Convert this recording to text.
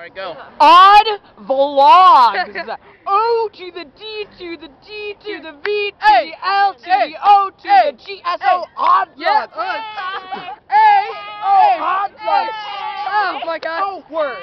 Alright, go. Odd vlogs. O to the D to the D to the V to the L to the O to the G S O. Odd Yeah. vlogs. Hey. Oh, odd vlogs. Oh my God. Oh, word.